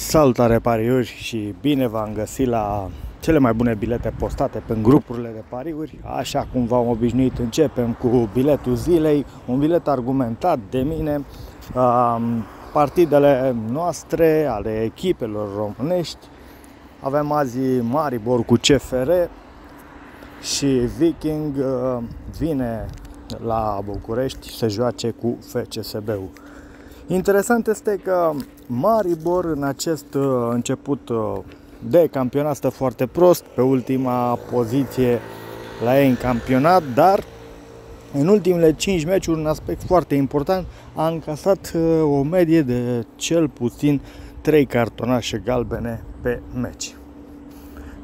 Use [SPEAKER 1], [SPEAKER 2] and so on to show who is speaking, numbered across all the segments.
[SPEAKER 1] Salutare pariuri și bine v-am găsit la cele mai bune bilete postate pe grupurile de pariuri. Așa cum v-am obișnuit, începem cu biletul zilei, un bilet argumentat de mine. Partidele noastre, ale echipelor românești. Avem azi Maribor cu CFR și Viking uh, vine la București să joace cu FCSB-ul. Interesant este că Maribor în acest uh, început uh, de campionat stă foarte prost, pe ultima poziție la ei în campionat, dar în ultimele 5 meciuri, un aspect foarte important, a încasat uh, o medie de cel puțin 3 cartonașe galbene pe meci.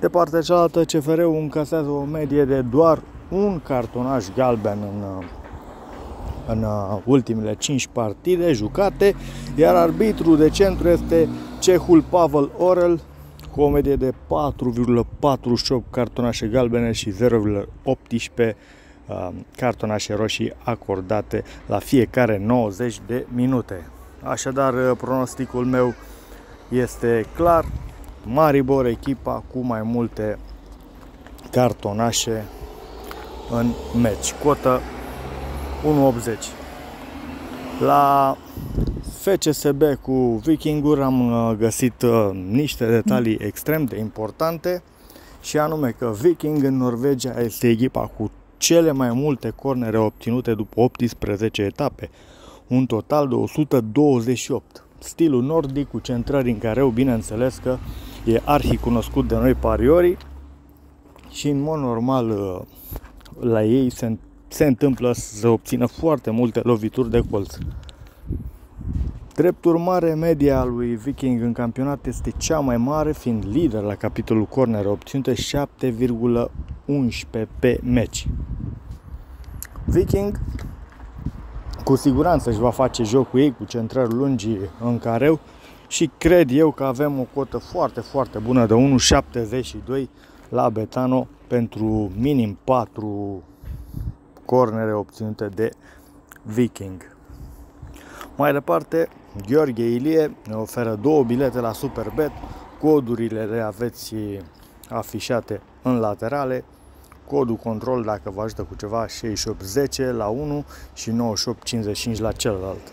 [SPEAKER 1] De partea cealaltă, CFR-ul încasează o medie de doar un cartonaș galben în în uh, ultimele 5 partide jucate, iar arbitru de centru este cehul Pavel Orel cu o medie de 4,48 cartonașe galbene și 0,18 uh, cartonașe roșii acordate la fiecare 90 de minute. Așadar, uh, pronosticul meu este clar. Maribor, echipa cu mai multe cartonașe în meci. Cotă 1.80. La FCSB cu Vikinguri am uh, găsit uh, niște detalii extrem de importante și anume că Viking în Norvegia este echipa cu cele mai multe cornere obținute după 18 etape, un total de 128. Stilul nordic cu centrări în careu, bineînțeles că e arhi cunoscut de noi pariorii și în mod normal uh, la ei se se întâmplă să obțină foarte multe lovituri de colț. Drept urmare, media lui Viking în campionat este cea mai mare, fiind lider la capitolul corner, obținute 7,11 pe meci. Viking cu siguranță își va face joc cu ei cu centrări lungi în careu și cred eu că avem o cotă foarte, foarte bună de 1,72 la Betano pentru minim 4 cornere obținute de Viking. Mai departe, Gheorghe Ilie ne oferă două bilete la Superbet, codurile le aveți afișate în laterale, codul control dacă vă ajută cu ceva 6810 la 1 și 9855 la celălalt.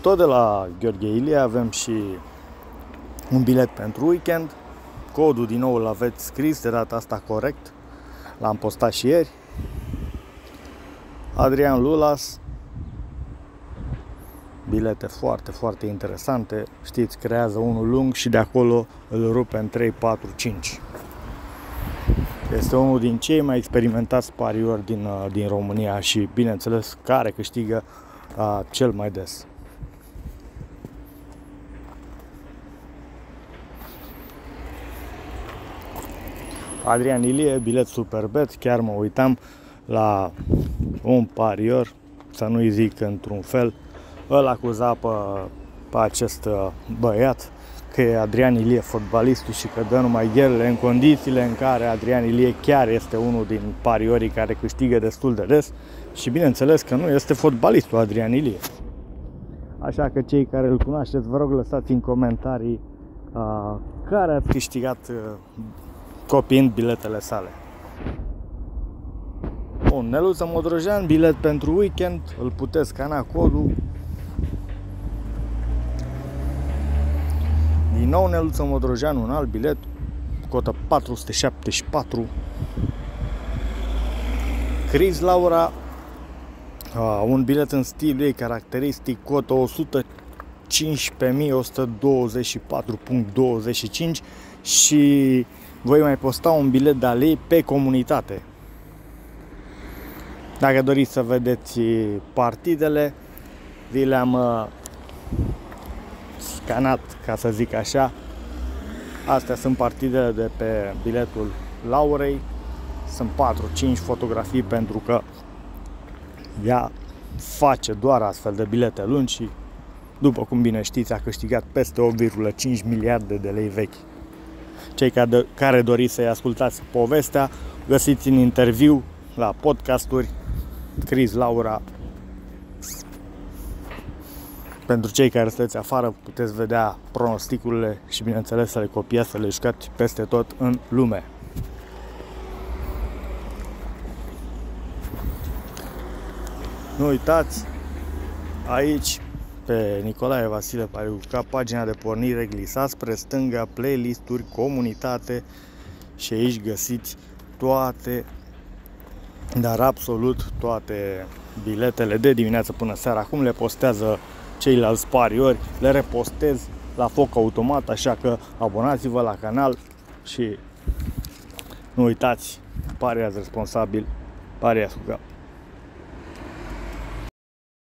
[SPEAKER 1] Tot de la Gheorghe Ilie avem și un bilet pentru weekend, codul din nou îl aveți scris de data asta corect, L-am postat și ieri. Adrian Lulas. Bilete foarte, foarte interesante. Știți, creează unul lung și de acolo îl rupe în 3, 4, 5. Este unul din cei mai experimentați pariori din, uh, din România și, bineînțeles, care câștigă uh, cel mai des. Adrian Ilie, bilet Superbet, chiar mă uitam la un parior, să nu-i zic într-un fel, îl acuza pe, pe acest uh, băiat că e Adrian Ilie fotbalistul și că dă numai ghelele în condițiile în care Adrian Ilie chiar este unul din pariorii care câștigă destul de des și bineînțeles că nu este fotbalistul Adrian Ilie. Așa că cei care îl cunoașteți, vă rog lăsați în comentarii uh, care ați câștigat uh, copiind biletele sale. Bun, Neluță Modrojean, bilet pentru weekend, îl puteți scana codul. Din nou Neluță Modrojean, un alt bilet, cotă 474. Chris Laura, uh, un bilet în stil ei caracteristic, cotă 115.124.25 și voi mai posta un bilet de alei pe comunitate. Dacă doriți să vedeți partidele, vi le-am uh, scanat, ca să zic așa. Astea sunt partidele de pe biletul Laurei. Sunt 4-5 fotografii pentru că ea face doar astfel de bilete lungi și, după cum bine știți, a câștigat peste 8,5 miliarde de lei vechi. Cei care doriți să-i ascultați povestea, găsiți în interviu la podcasturi Cris Laura Pentru cei care sunteți afară, puteți vedea pronosticurile și, bineînțeles, să le copiați, să le jucați peste tot în lume. Nu uitați, aici pe Nicolae Vasile Pariu, ca pagina de pornire, glisați spre stânga, playlisturi, comunitate și aici găsiți toate, dar absolut toate biletele de dimineață până seara. Acum le postează ceilalți pariori, le repostez la foc automat, așa că abonați-vă la canal și nu uitați, pariați responsabil, pariați cu cap.